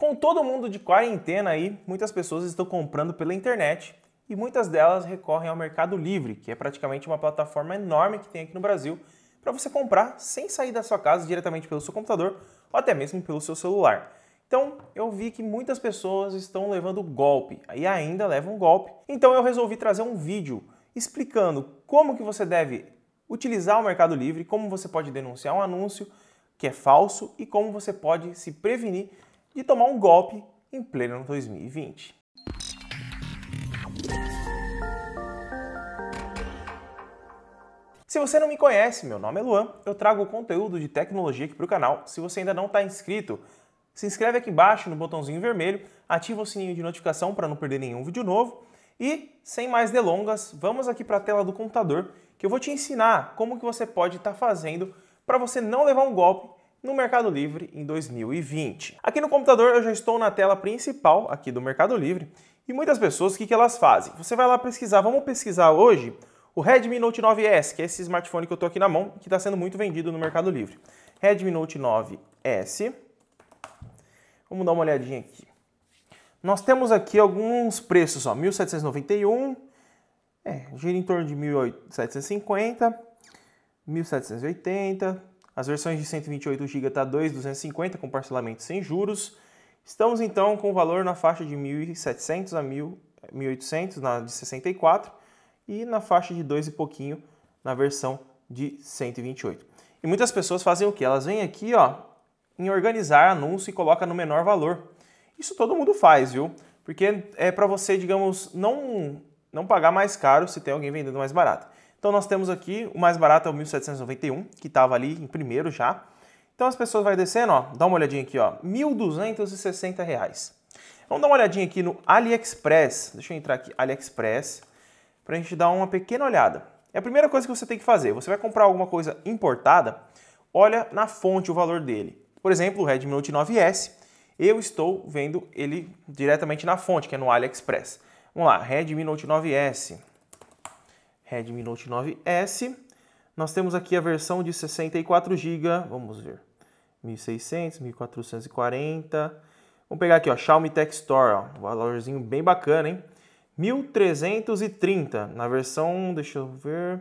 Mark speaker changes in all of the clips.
Speaker 1: Com todo mundo de quarentena aí, muitas pessoas estão comprando pela internet e muitas delas recorrem ao Mercado Livre, que é praticamente uma plataforma enorme que tem aqui no Brasil para você comprar sem sair da sua casa diretamente pelo seu computador ou até mesmo pelo seu celular. Então eu vi que muitas pessoas estão levando golpe e ainda levam golpe. Então eu resolvi trazer um vídeo explicando como que você deve utilizar o Mercado Livre, como você pode denunciar um anúncio que é falso e como você pode se prevenir de tomar um golpe em pleno 2020. Se você não me conhece, meu nome é Luan, eu trago conteúdo de tecnologia aqui para o canal. Se você ainda não está inscrito, se inscreve aqui embaixo no botãozinho vermelho, ativa o sininho de notificação para não perder nenhum vídeo novo e, sem mais delongas, vamos aqui para a tela do computador que eu vou te ensinar como que você pode estar tá fazendo para você não levar um golpe no Mercado Livre em 2020. Aqui no computador eu já estou na tela principal aqui do Mercado Livre e muitas pessoas, o que, que elas fazem? Você vai lá pesquisar, vamos pesquisar hoje o Redmi Note 9S, que é esse smartphone que eu estou aqui na mão, que está sendo muito vendido no Mercado Livre. Redmi Note 9S. Vamos dar uma olhadinha aqui. Nós temos aqui alguns preços, ó, 1791, é, gira em torno de 1750, 1780, as versões de 128 GB tá 2.250 com parcelamento sem juros. Estamos então com o valor na faixa de 1.700 a 1.800 na de 64 e na faixa de 2 e pouquinho na versão de 128. E muitas pessoas fazem o que? Elas vêm aqui, ó, em organizar anúncio e coloca no menor valor. Isso todo mundo faz, viu? Porque é para você, digamos, não não pagar mais caro se tem alguém vendendo mais barato. Então nós temos aqui o mais barato é o 1791, que estava ali em primeiro já. Então as pessoas vai descendo, ó, dá uma olhadinha aqui, ó, 1.260 reais. Vamos dar uma olhadinha aqui no AliExpress. Deixa eu entrar aqui, AliExpress para a gente dar uma pequena olhada. É a primeira coisa que você tem que fazer. Você vai comprar alguma coisa importada, olha na fonte o valor dele. Por exemplo, o Redmi Note 9S, eu estou vendo ele diretamente na fonte, que é no AliExpress. Vamos lá, Redmi Note 9S. Redmi Note 9S. Nós temos aqui a versão de 64 GB, vamos ver. 1600, 1440. Vamos pegar aqui, ó, Xiaomi Tech Store, ó, valorzinho bem bacana, hein? 1330 na versão, deixa eu ver,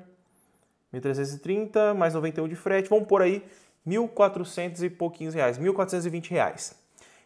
Speaker 1: 1330 mais 91 de frete, vamos por aí 1.400 e pouquinhos reais, 1.420 reais.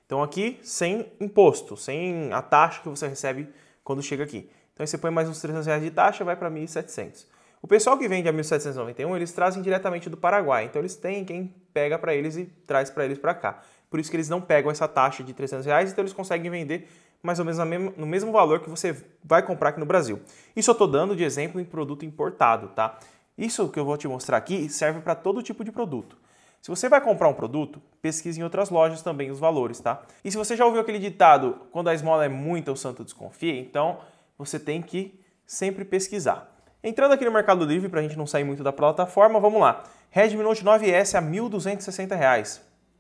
Speaker 1: Então aqui sem imposto, sem a taxa que você recebe quando chega aqui. Então você põe mais uns 300 reais de taxa, vai para 1.700. O pessoal que vende a 1.791, eles trazem diretamente do Paraguai, então eles têm quem pega para eles e traz para eles para cá. Por isso que eles não pegam essa taxa de 300 reais, então eles conseguem vender mais ou menos no mesmo valor que você vai comprar aqui no Brasil. Isso eu estou dando de exemplo em produto importado, tá? Isso que eu vou te mostrar aqui serve para todo tipo de produto. Se você vai comprar um produto, pesquise em outras lojas também os valores, tá? E se você já ouviu aquele ditado, quando a esmola é muita, o santo desconfia, então você tem que sempre pesquisar. Entrando aqui no Mercado Livre, para a gente não sair muito da plataforma, vamos lá. Redmi Note 9S a R$ 1.260.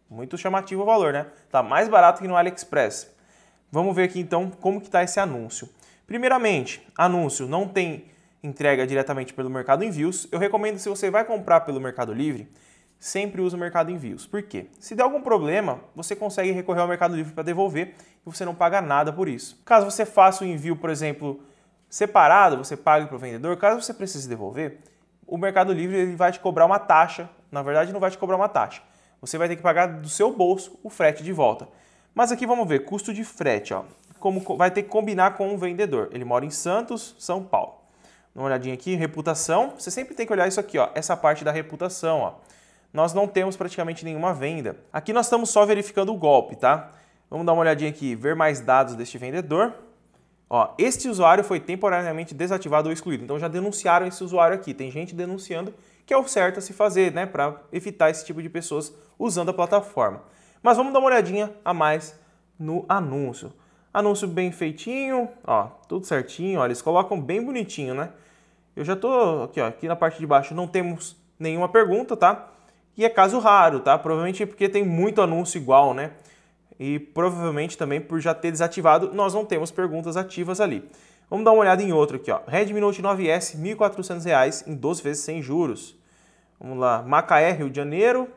Speaker 1: Muito chamativo o valor, né? Tá mais barato que no AliExpress. Vamos ver aqui então como que está esse anúncio. Primeiramente, anúncio não tem entrega diretamente pelo Mercado Envios. Eu recomendo se você vai comprar pelo Mercado Livre, sempre use o Mercado Envios. Por quê? Se der algum problema, você consegue recorrer ao Mercado Livre para devolver e você não paga nada por isso. Caso você faça o envio, por exemplo, separado, você pague para o vendedor, caso você precise devolver, o Mercado Livre ele vai te cobrar uma taxa. Na verdade, não vai te cobrar uma taxa. Você vai ter que pagar do seu bolso o frete de volta. Mas aqui vamos ver, custo de frete, ó. Como vai ter que combinar com o vendedor. Ele mora em Santos, São Paulo. Dá uma olhadinha aqui, reputação. Você sempre tem que olhar isso aqui, ó, essa parte da reputação, ó. Nós não temos praticamente nenhuma venda. Aqui nós estamos só verificando o golpe, tá? Vamos dar uma olhadinha aqui, ver mais dados deste vendedor. Ó, este usuário foi temporariamente desativado ou excluído. Então já denunciaram esse usuário aqui. Tem gente denunciando que é o certo a se fazer, né, para evitar esse tipo de pessoas usando a plataforma. Mas vamos dar uma olhadinha a mais no anúncio. Anúncio bem feitinho, ó, tudo certinho, ó, eles colocam bem bonitinho, né? Eu já tô aqui, ó, aqui na parte de baixo não temos nenhuma pergunta, tá? E é caso raro, tá? Provavelmente porque tem muito anúncio igual, né? E provavelmente também por já ter desativado, nós não temos perguntas ativas ali. Vamos dar uma olhada em outro aqui, ó. Redmi Note 9S, R$ 1.400 em 12 vezes sem juros. Vamos lá, Macaé, Rio de Janeiro,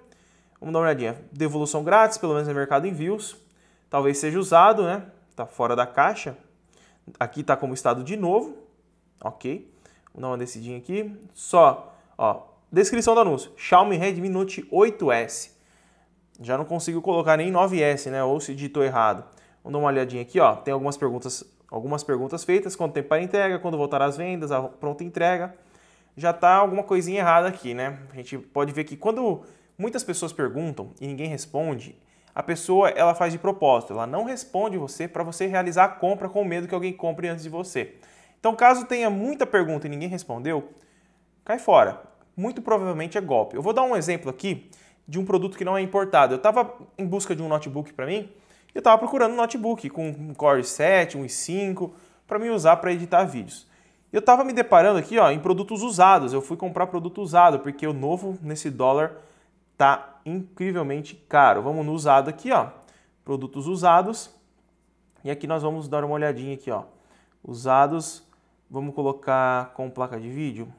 Speaker 1: Vamos dar uma olhadinha. Devolução grátis, pelo menos no Mercado Envios. talvez seja usado, né? Tá fora da caixa. Aqui tá como estado de novo, ok? Vou dar uma descidinha aqui. Só, ó, descrição do anúncio. Xiaomi Redmi Note 8S. Já não consigo colocar nem 9S, né? Ou se digitou errado. Vamos dar uma olhadinha aqui, ó. Tem algumas perguntas, algumas perguntas feitas. Quanto tempo para entrega? Quando voltar às vendas? A pronta entrega. Já tá alguma coisinha errada aqui, né? A gente pode ver que quando muitas pessoas perguntam e ninguém responde, a pessoa ela faz de propósito. Ela não responde você para você realizar a compra com medo que alguém compre antes de você. Então, caso tenha muita pergunta e ninguém respondeu, cai fora. Muito provavelmente é golpe. Eu vou dar um exemplo aqui de um produto que não é importado. Eu estava em busca de um notebook para mim eu estava procurando um notebook com um Core 7, um i5, para me usar para editar vídeos. Eu estava me deparando aqui ó, em produtos usados. Eu fui comprar produto usado, porque o novo nesse dólar tá incrivelmente caro. Vamos no usado aqui, ó, produtos usados. E aqui nós vamos dar uma olhadinha aqui, ó. Usados, vamos colocar com placa de vídeo.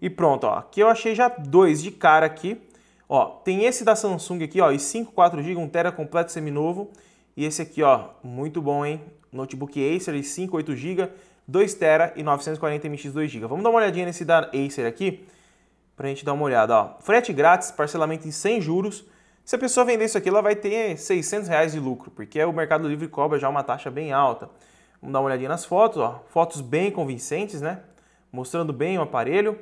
Speaker 1: E pronto, ó. Aqui eu achei já dois de cara aqui. Ó, tem esse da Samsung aqui, ó, e 5 4GB, 1 TB completo seminovo. E esse aqui, ó, muito bom, hein? Notebook Acer e 5 8GB, 2 TB e 940 MX 2GB. Vamos dar uma olhadinha nesse da Acer aqui, pra gente dar uma olhada, ó. Frete grátis, parcelamento em 100 juros. Se a pessoa vender isso aqui, ela vai ter 600 reais de lucro, porque o Mercado Livre cobra já uma taxa bem alta. Vamos dar uma olhadinha nas fotos, ó. Fotos bem convincentes, né? Mostrando bem o aparelho.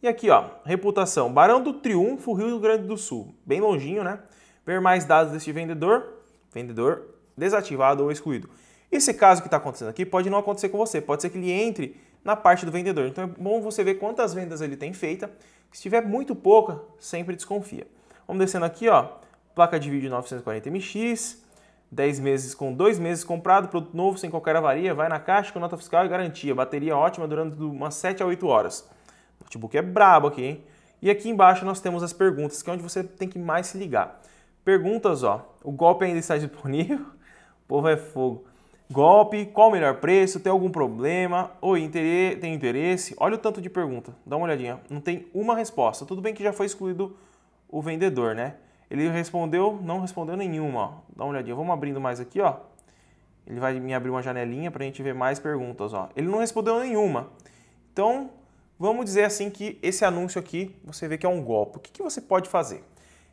Speaker 1: E aqui, ó, reputação. Barão do Triunfo, Rio Grande do Sul. Bem longinho, né? Ver mais dados deste vendedor. Vendedor desativado ou excluído. Esse caso que está acontecendo aqui pode não acontecer com você. Pode ser que ele entre na parte do vendedor. Então é bom você ver quantas vendas ele tem feita. Se tiver muito pouca, sempre desconfia. Vamos descendo aqui, ó. Placa de vídeo 940MX. 10 meses com 2 meses comprado, produto novo, sem qualquer avaria, vai na caixa com nota fiscal e garantia. Bateria ótima durando umas 7 a 8 horas notebook é brabo aqui, hein? E aqui embaixo nós temos as perguntas, que é onde você tem que mais se ligar. Perguntas, ó. O golpe ainda está disponível? O povo é fogo. Golpe, qual o melhor preço? Tem algum problema? Oi, interesse, tem interesse? Olha o tanto de pergunta. Dá uma olhadinha. Não tem uma resposta. Tudo bem que já foi excluído o vendedor, né? Ele respondeu, não respondeu nenhuma, ó. Dá uma olhadinha. Vamos abrindo mais aqui, ó. Ele vai me abrir uma janelinha para a gente ver mais perguntas, ó. Ele não respondeu nenhuma. Então, Vamos dizer assim que esse anúncio aqui você vê que é um golpe. O que, que você pode fazer?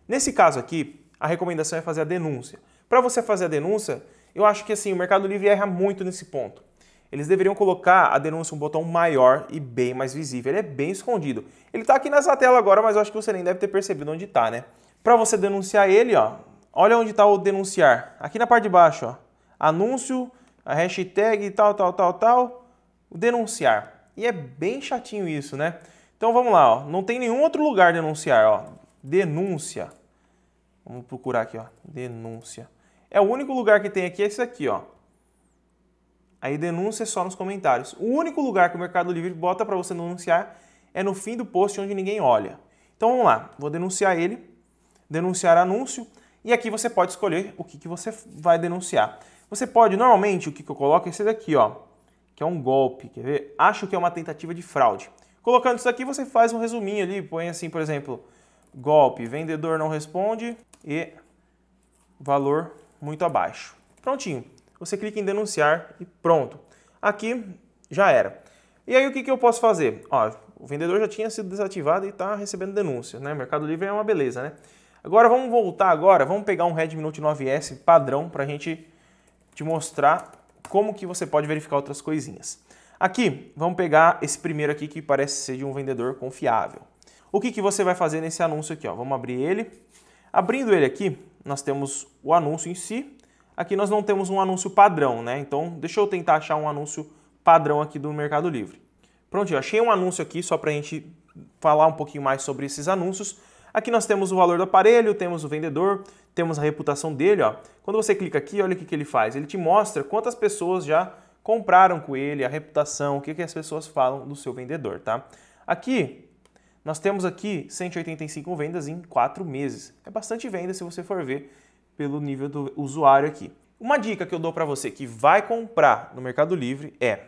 Speaker 1: Nesse caso aqui, a recomendação é fazer a denúncia. Para você fazer a denúncia, eu acho que assim o Mercado Livre erra muito nesse ponto. Eles deveriam colocar a denúncia um botão maior e bem mais visível. Ele é bem escondido. Ele está aqui nessa tela agora, mas eu acho que você nem deve ter percebido onde está, né? Para você denunciar ele, ó, olha onde está o denunciar. Aqui na parte de baixo, ó, anúncio, a hashtag tal, tal, tal, tal, o denunciar. E é bem chatinho isso, né? Então vamos lá, ó. não tem nenhum outro lugar denunciar, ó. Denúncia. Vamos procurar aqui, ó. Denúncia. É o único lugar que tem aqui é esse aqui, ó. Aí denúncia é só nos comentários. O único lugar que o Mercado Livre bota para você denunciar é no fim do post onde ninguém olha. Então vamos lá, vou denunciar ele, denunciar anúncio, e aqui você pode escolher o que, que você vai denunciar. Você pode, normalmente, o que, que eu coloco é esse daqui, ó que é um golpe, quer ver? Acho que é uma tentativa de fraude. Colocando isso aqui, você faz um resuminho ali, põe assim, por exemplo, golpe, vendedor não responde e valor muito abaixo. Prontinho. Você clica em denunciar e pronto. Aqui já era. E aí o que, que eu posso fazer? Ó, o vendedor já tinha sido desativado e está recebendo denúncia, né? Mercado Livre é uma beleza, né? Agora vamos voltar agora, vamos pegar um Redmi Note 9S padrão para a gente te mostrar como que você pode verificar outras coisinhas. Aqui, vamos pegar esse primeiro aqui que parece ser de um vendedor confiável. O que, que você vai fazer nesse anúncio aqui? Ó? Vamos abrir ele. Abrindo ele aqui, nós temos o anúncio em si. Aqui nós não temos um anúncio padrão, né? Então, deixa eu tentar achar um anúncio padrão aqui do Mercado Livre. Pronto, eu achei um anúncio aqui só para a gente falar um pouquinho mais sobre esses anúncios. Aqui nós temos o valor do aparelho, temos o vendedor, temos a reputação dele. Ó. Quando você clica aqui, olha o que, que ele faz. Ele te mostra quantas pessoas já compraram com ele, a reputação, o que, que as pessoas falam do seu vendedor. Tá? Aqui, nós temos aqui 185 vendas em 4 meses. É bastante venda se você for ver pelo nível do usuário aqui. Uma dica que eu dou para você que vai comprar no Mercado Livre é,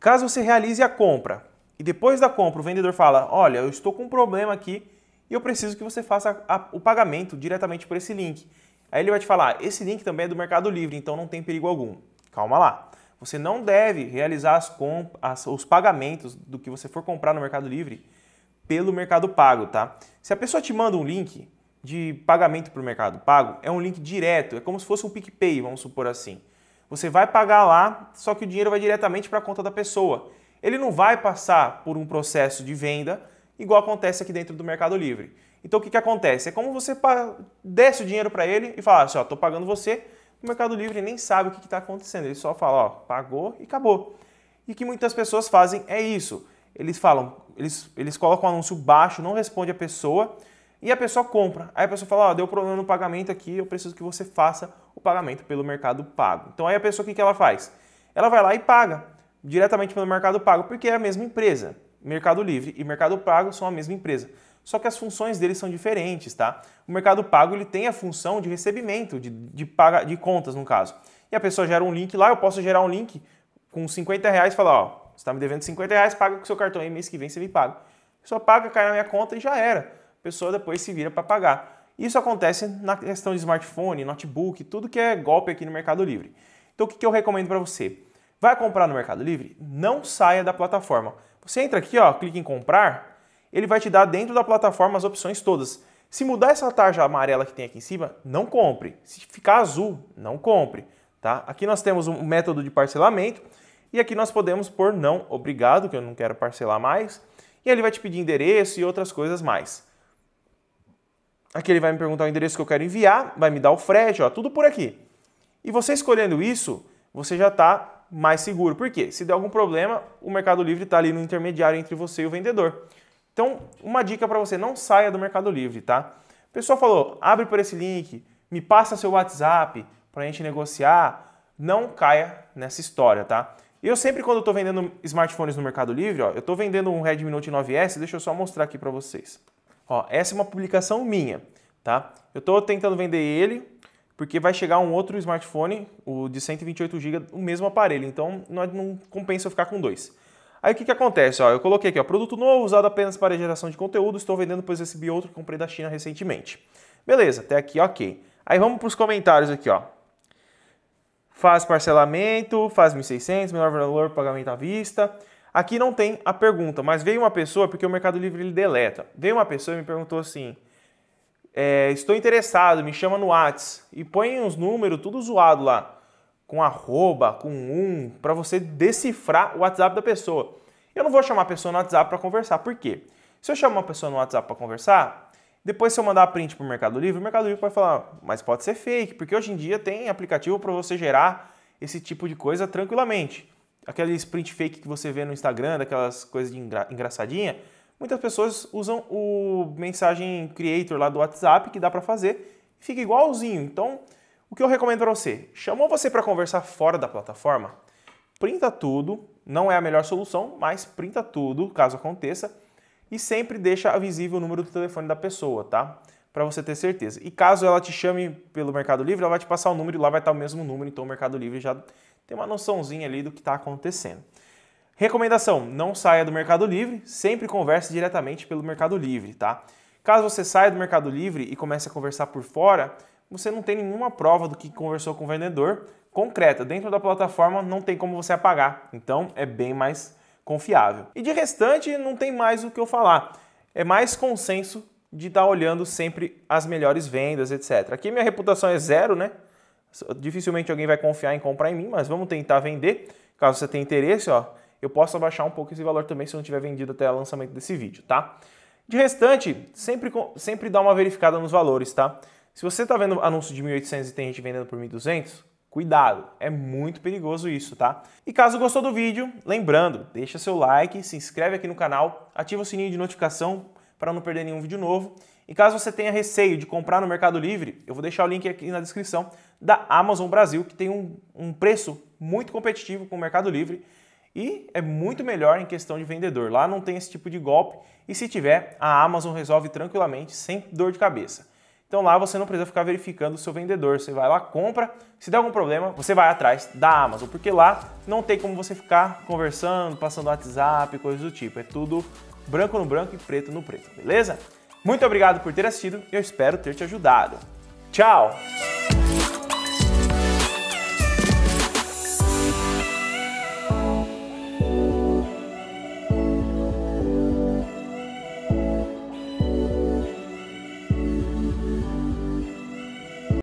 Speaker 1: caso você realize a compra e depois da compra o vendedor fala, olha, eu estou com um problema aqui e eu preciso que você faça a, o pagamento diretamente por esse link. Aí ele vai te falar: esse link também é do Mercado Livre, então não tem perigo algum. Calma lá. Você não deve realizar as as, os pagamentos do que você for comprar no Mercado Livre pelo Mercado Pago, tá? Se a pessoa te manda um link de pagamento para o Mercado Pago, é um link direto, é como se fosse um PicPay, vamos supor assim. Você vai pagar lá, só que o dinheiro vai diretamente para a conta da pessoa. Ele não vai passar por um processo de venda igual acontece aqui dentro do Mercado Livre. Então o que, que acontece? É como você desce o dinheiro para ele e fala assim, ó, estou pagando você, o Mercado Livre nem sabe o que está acontecendo, ele só fala, ó, pagou e acabou. E o que muitas pessoas fazem é isso. Eles falam, eles, eles colocam um anúncio baixo, não responde a pessoa e a pessoa compra. Aí a pessoa fala, ó, deu problema no pagamento aqui, eu preciso que você faça o pagamento pelo Mercado Pago. Então aí a pessoa o que, que ela faz? Ela vai lá e paga diretamente pelo Mercado Pago, porque é a mesma empresa. Mercado Livre e Mercado Pago são a mesma empresa. Só que as funções deles são diferentes, tá? O Mercado Pago ele tem a função de recebimento, de, de, paga, de contas, no caso. E a pessoa gera um link lá, eu posso gerar um link com 50 reais e falar, ó, você está me devendo 50 reais, paga com seu cartão aí, mês que vem você me paga. A pessoa paga, cai na minha conta e já era. A pessoa depois se vira para pagar. Isso acontece na questão de smartphone, notebook, tudo que é golpe aqui no Mercado Livre. Então o que eu recomendo para você? Vai comprar no Mercado Livre? Não saia da plataforma. Você entra aqui, ó, clica em comprar, ele vai te dar dentro da plataforma as opções todas. Se mudar essa tarja amarela que tem aqui em cima, não compre. Se ficar azul, não compre. Tá? Aqui nós temos um método de parcelamento e aqui nós podemos pôr não obrigado, que eu não quero parcelar mais. E ele vai te pedir endereço e outras coisas mais. Aqui ele vai me perguntar o endereço que eu quero enviar, vai me dar o frete, ó, tudo por aqui. E você escolhendo isso, você já está mais seguro. Por quê? Se der algum problema, o Mercado Livre está ali no intermediário entre você e o vendedor. Então, uma dica para você, não saia do Mercado Livre, tá? O pessoal falou, abre por esse link, me passa seu WhatsApp para a gente negociar. Não caia nessa história, tá? Eu sempre, quando estou vendendo smartphones no Mercado Livre, ó, eu estou vendendo um Redmi Note 9S, deixa eu só mostrar aqui para vocês. Ó, essa é uma publicação minha, tá? Eu estou tentando vender ele porque vai chegar um outro smartphone, o de 128 GB, o mesmo aparelho, então não, não compensa eu ficar com dois. Aí o que, que acontece? Ó, eu coloquei aqui, ó, produto novo, usado apenas para geração de conteúdo, estou vendendo, pois recebi outro que comprei da China recentemente. Beleza, até aqui ok. Aí vamos para os comentários aqui, ó faz parcelamento, faz 1.600, menor valor, pagamento à vista. Aqui não tem a pergunta, mas veio uma pessoa, porque o Mercado Livre ele deleta. Veio uma pessoa e me perguntou assim: é, estou interessado, me chama no Whats e põe uns números tudo zoado lá, com arroba, com um, para você decifrar o WhatsApp da pessoa. Eu não vou chamar a pessoa no WhatsApp para conversar, por quê? Se eu chamar uma pessoa no WhatsApp para conversar, depois, se eu mandar print para o Mercado Livre, o Mercado Livre vai falar, mas pode ser fake, porque hoje em dia tem aplicativo para você gerar esse tipo de coisa tranquilamente. Aqueles print fake que você vê no Instagram, daquelas coisas de engra engraçadinha, muitas pessoas usam o mensagem creator lá do WhatsApp que dá para fazer e fica igualzinho. Então, o que eu recomendo para você? Chamou você para conversar fora da plataforma? Printa tudo, não é a melhor solução, mas printa tudo, caso aconteça e sempre deixa visível o número do telefone da pessoa, tá? Para você ter certeza. E caso ela te chame pelo Mercado Livre, ela vai te passar o número e lá vai estar o mesmo número, então o Mercado Livre já tem uma noçãozinha ali do que está acontecendo. Recomendação: não saia do Mercado Livre, sempre converse diretamente pelo Mercado Livre, tá? Caso você saia do Mercado Livre e comece a conversar por fora, você não tem nenhuma prova do que conversou com o vendedor concreta. Dentro da plataforma não tem como você apagar, então é bem mais confiável. E de restante, não tem mais o que eu falar. É mais consenso de estar tá olhando sempre as melhores vendas, etc. Aqui minha reputação é zero, né? Dificilmente alguém vai confiar em comprar em mim, mas vamos tentar vender. Caso você tenha interesse, ó, eu posso abaixar um pouco esse valor também se eu não tiver vendido até o lançamento desse vídeo, tá? De restante, sempre, sempre dá uma verificada nos valores, tá? Se você está vendo anúncio de 1.800 e tem gente vendendo por 1.200, Cuidado, é muito perigoso isso, tá? E caso gostou do vídeo, lembrando, deixa seu like, se inscreve aqui no canal, ativa o sininho de notificação para não perder nenhum vídeo novo. E caso você tenha receio de comprar no Mercado Livre, eu vou deixar o link aqui na descrição da Amazon Brasil, que tem um, um preço muito competitivo com o Mercado Livre e é muito melhor em questão de vendedor. Lá não tem esse tipo de golpe e se tiver, a Amazon resolve tranquilamente, sem dor de cabeça. Então lá você não precisa ficar verificando o seu vendedor. Você vai lá, compra. Se der algum problema, você vai atrás da Amazon, porque lá não tem como você ficar conversando, passando WhatsApp, coisas do tipo. É tudo branco no branco e preto no preto, beleza? Muito obrigado por ter assistido. Eu espero ter te ajudado. Tchau!